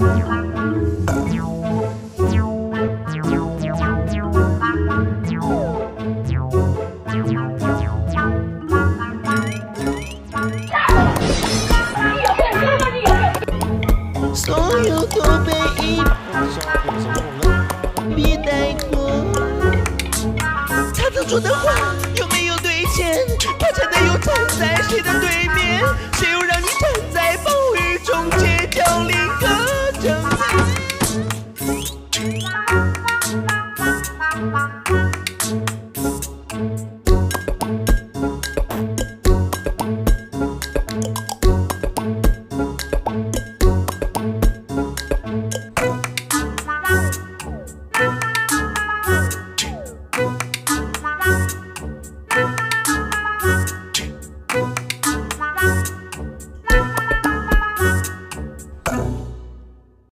他曾经的话有没有兑现？他现在又站在谁的对面？谁？